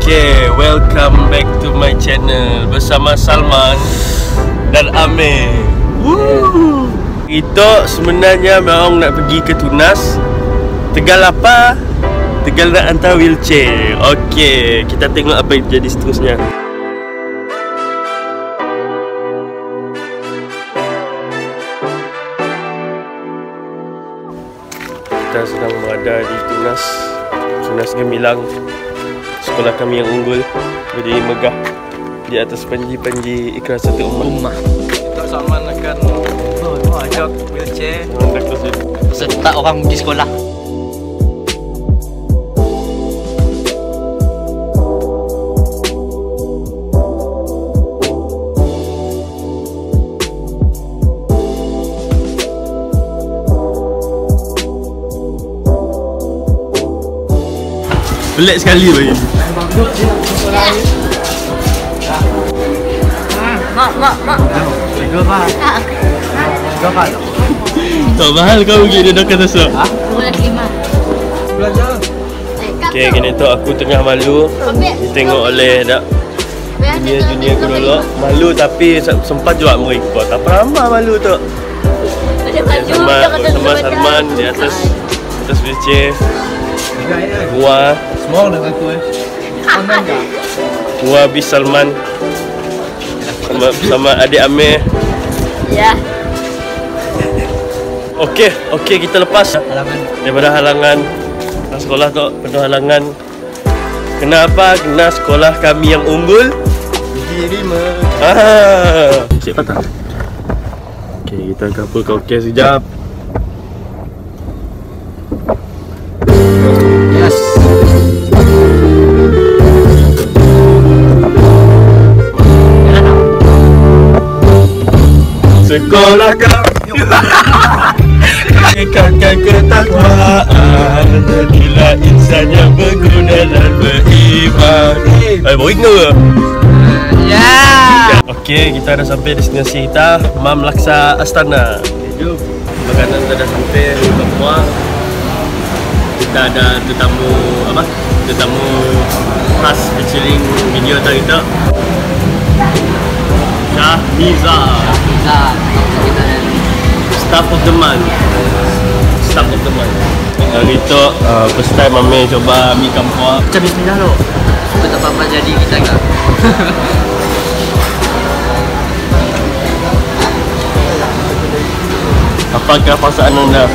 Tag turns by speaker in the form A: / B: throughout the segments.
A: Okay, welcome back to my channel bersama Salman dan Amir. Woo! Kita sebenarnya memang nak pergi ke Tunas. Tegal apa? Tegal nak hantar wheelchair. Okay, kita tengok apa yang jadi seterusnya. Kita sedang berada di Tunas Tunas Gemilang Sekolah kami yang unggul Berdiri megah Di atas panji-panji ikrar satu ummah
B: Tok Salman akan wheelchair
A: close dulu.
B: serta orang di sekolah.
A: Pelik sekali bagi
C: Mak, mak, mak.
B: Tiga pak. Tiga pak.
A: Tak mahal kau pergi dia doktor tasuk
C: Boleh lima.
B: Belajar.
A: Okay, kini tu aku tengah malu Tengok oleh dak junior-junior aku dulu Malu tapi se- sempat juga mereka Tak ramah malu tu Sama, sama
C: baju.
A: Salman di atas Atas
B: ya.
A: Gua
B: Semua dengan aku eh. Aman tak?
A: Gua Bis Salman Sama, sama adik Amir
C: Ya.
A: Okey, okey kita lepas
B: Halangan.
A: daripada halangan sekolah tu penuh halangan. Kenapa? Kena sekolah kami yang unggul diterima. Ah. Cik patah. Okey, kita couple kau okey sekejap. Eh, boring ke?
B: Ya.
A: Okey, kita dah sampai destinasi kita Mam Laksa Astana. Jom Makanan kita dah sampai di Papua Kita ada tetamu apa? Tetamu khas featuring video tadi kita. Shah Miza
B: Nah, kita
A: Staff of the month. Staff of the month Hari tu uh, first time Mami coba mi kampua
B: Macam bismillah lo. Kita tak apa-apa jadi kita enggak.
A: Apakah perasaan anda?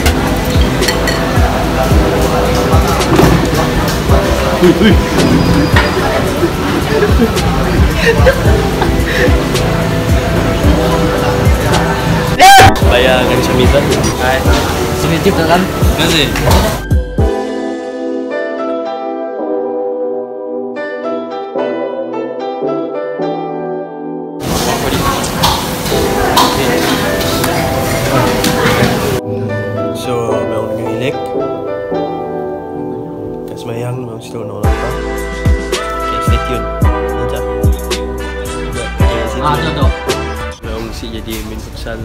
A: Hui, hui. Bayar dengan Syamizah
B: Hai. Sini tip tak kan?
A: Kasih So, memang dengan relax Kat semayang memang cerita orang lapar Okay, stay tune Sekejap Okay, stay
B: Ah,
A: tune.
B: tu tu.
A: Memang mesti jadi main futsal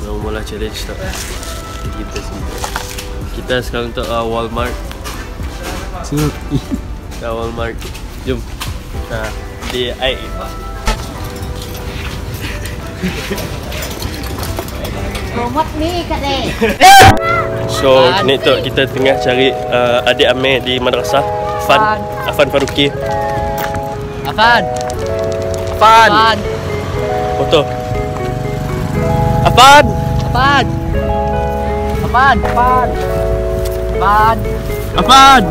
A: Memang mula challenge tak? Jadi kita sini Kita sekarang untuk uh, Walmart. Kita Walmart. Jom. Nah, di I
C: Promote ni kat ni.
A: So, ni tu kita tengah cari uh, adik Amir di madrasah. Fan.
B: Fan.
A: Afan Faruqi.
B: Afan.
A: Afan
B: Afan.
A: Foto Afan.
B: Afan. Afan. Afan Afan.
A: Afan.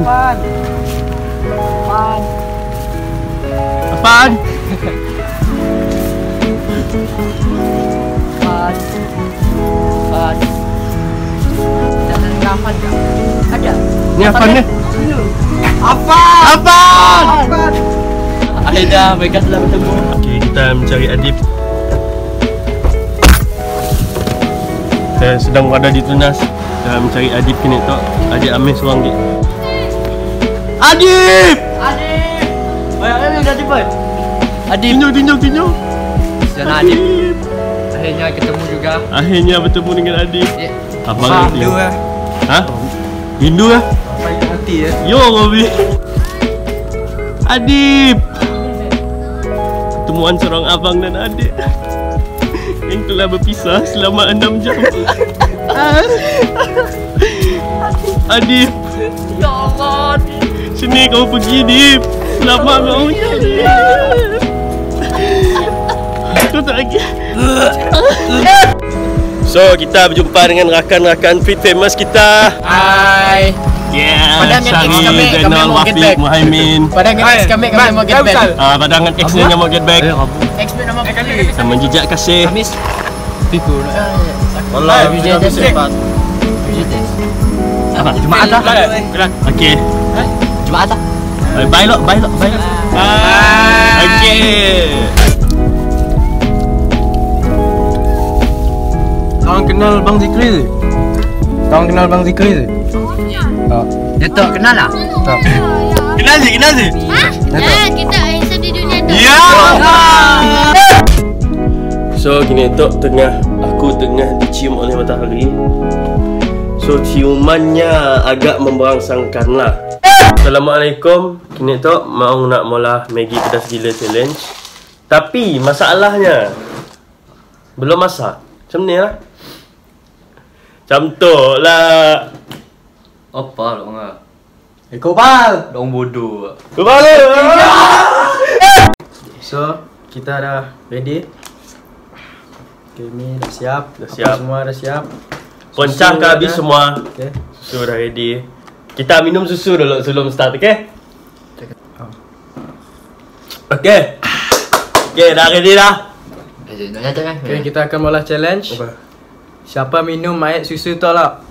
B: Afan Afan.
A: Afan.
B: Jangan Afan tak? Ada.
A: Ni Afan ni.
B: Afan
A: Afan.
B: Akhirnya mereka telah bertemu.
A: Okay, kita mencari Adib Saya sedang berada di Tunas Dan mencari Adib kini tu Adik Amir seorang ni Adib!
B: Adib. Oh, yang ini dah tiba. Adib.
A: Tinjau, tinjau, tinjau
B: Jangan Adib. Akhirnya ketemu juga.
A: Akhirnya bertemu dengan Adib
B: Eh,
A: Abang
B: Faham
A: Adib
B: tu eh.
A: Ha? Rindu lah
B: Baik hati eh.
A: Yo, Robi Adib Pertemuan seorang abang dan adik telah berpisah selama 6 jam. Adib.
C: Ya Allah.
A: Sini kau pergi Dip Selamat kau Adib. Kau tak lagi. So kita berjumpa dengan rakan-rakan Fit Famous kita.
B: Hai.
A: Yeah
B: Padang dengan ex kami, kami mau get
A: Wafiq,
B: back.
A: Muhaimin
B: Padang dengan ex kami kami mau get back.
A: Ah, Padangan X dia mau get back
B: Ex pun nama kali.
A: Sama jejak kasih
B: Kamis. Piku.
A: Wallah,
B: Vijay
A: kita
B: Desek.
A: berjumpa.
B: Apa? Jumaat lah.
A: Okay
B: Jumaat lah.
A: Bye bye lo, bye lo, bye lo
B: Bye.
A: Okay
B: Kau kenal Bang Zikri Kau kenal Bang Zikri tu? Tak. Dia tak kenal lah. Tak.
A: Kenal sih, kenal sih
C: Ya, kita handsome di dunia tu.
A: Ya So kini tu tengah Aku tengah dicium oleh matahari So ciumannya agak memberangsangkan lah Assalamualaikum Kini tu mau nak mula Maggi pedas gila challenge Tapi masalahnya Belum masak Macam ni lah Macam tu lah
D: Apa lah orang
B: Ekor bal.
D: Orang bodoh
A: Kepala
B: So, kita dah ready. Okay, ni dah siap.
A: Dah
B: Apa
A: siap.
B: Semua dah siap.
A: Poncah
B: Susu
A: ke habis
B: dah.
A: semua
B: Okay.
A: Susu dah ready Kita minum susu dulu sebelum start, okay? Okay Okay, dah ready dah
D: Eh?
B: Okay, kita akan mula challenge. Siapa minum air susu tu lah.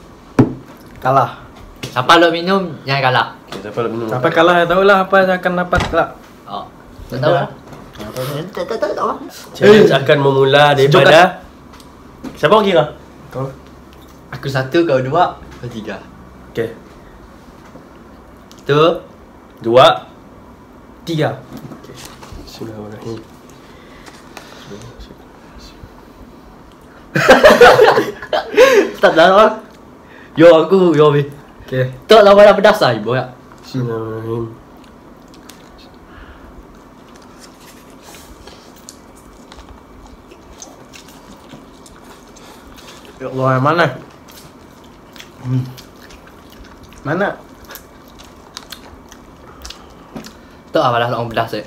B: Kalah.
D: Siapa lo minum, jangan kalah
A: okay, Siapa nak minum?
B: Siapa kalah tahulah apa yang akan dapat kelak.
D: Oh Tak tahu lah Tak tahu tak tahu lah
A: Challenge akan memula daripada Siapa orang kira?
B: Kau.
D: Aku satu, kau dua, kau tiga
A: Okay
D: Tu
A: Dua
B: Tiga.
A: Bismillahirrahmanirrahim
D: Tak tahu lah Yo aku, yo bi
B: Okay.
D: Tak lah pada pedas lah ibu ya
A: Bismillahirrahmanirrahim
B: Ya Allah, yang mana? Hmm. Mana?
D: Tak lah orang pedas eh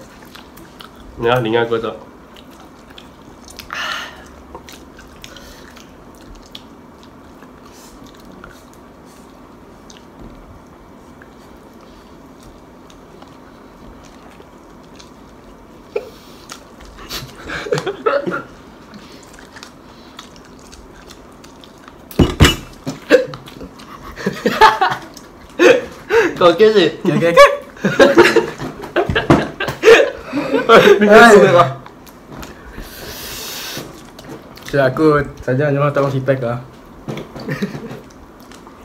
A: Ni lah, dengar aku tu
D: Kau okey sih?
B: Okay, okay. So aku saja cuma tahu si pack lah.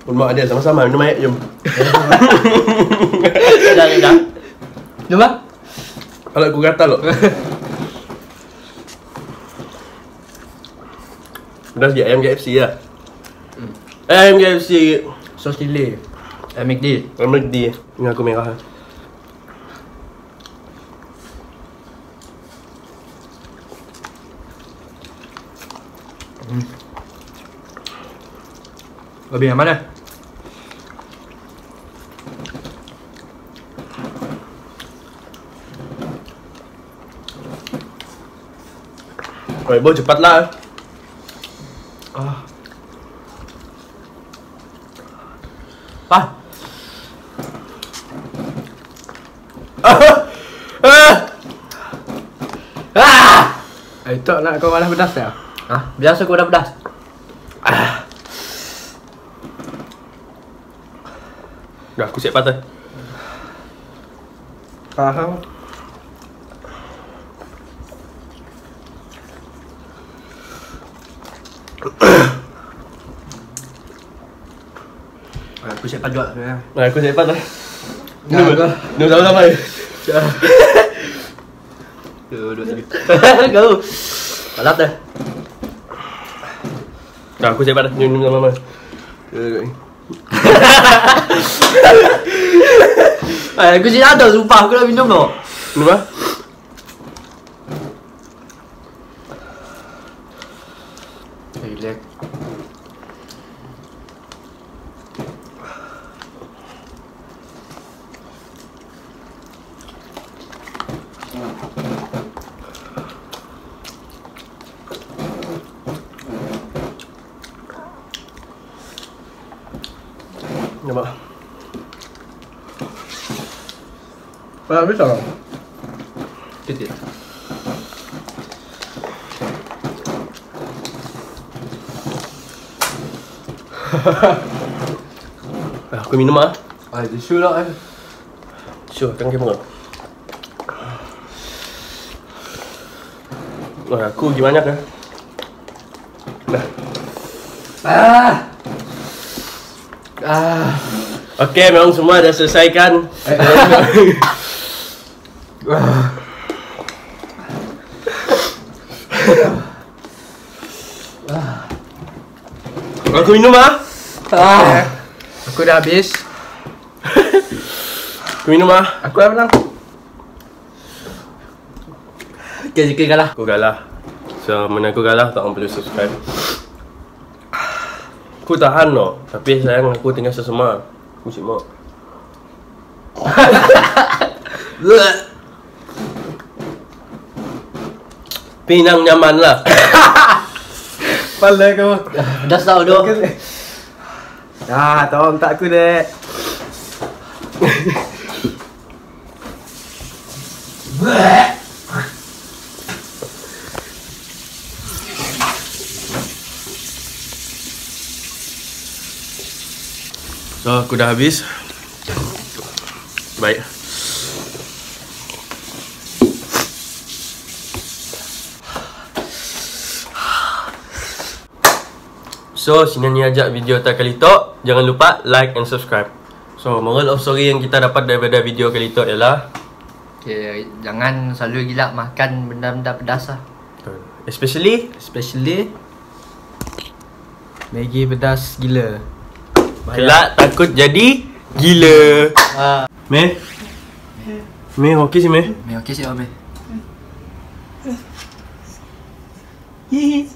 A: Mak dia sama-sama. Minum air, jom.
D: Dah, dah, dah Jumpa
A: Kalau aku kata lo Pedas sikit ayam KFC lah. Eh, Ayam KFC
B: Sos cili.
D: McD
A: Ayam McD Ini aku merah lah
B: Lebih yang mana?
A: Oi, bo cepatlah
B: Ah,
A: Ah Ah Ah
B: eh, tak nak kau malah pedas ya?
D: Hah? Biasa aku dah pedas
A: Dah aku siap patah
B: Faham?
D: Aku siap sebenarnya
A: Nah, aku siap patah
B: kau.
A: Minum sama-sama
D: Dua, dua, tiga Kau Balap dah
A: Dah aku siap Minum sama-sama Dua, dua, ni.
D: Eh, aku sini ada sumpah aku dah minum tau.
A: Minum ah.
B: Relax.
A: Nampak.
B: Pak habis tak?
D: Titik.
A: Ah, Aku minum ah.
B: Ah, tisu lah eh.
A: Sure, kan kamera. Wah, aku gimana kan? Dah.
B: Ah. Ah.
A: Okey, memang semua dah selesaikan. Aku minum ah.
B: Ah. Aku dah habis.
A: Aku minum ah.
B: Aku dah menang.
D: Okay, Zikri kalah.
A: Aku kalah. So, mana aku kalah, tak orang perlu subscribe. Aku tahan no. Tapi sayang aku tengah sesama. Aku cik mak. Pinang nyaman lah.
B: Pala kau.
D: Dah tahu doh.
B: Ah, tolong tak aku dek.
A: So, aku dah habis. Baik. So, sini ni ajak video tak kali tok. Jangan lupa like and subscribe. So, moral of story yang kita dapat daripada video kali tok ialah
D: Okay, jangan selalu gila makan benda-benda pedas lah.
A: Especially
B: Especially Maggi pedas gila.
A: Kelak takut jadi gila
D: Ah,
A: Meh Meh okey sih Meh
D: okey sih, Abang.
A: Hihi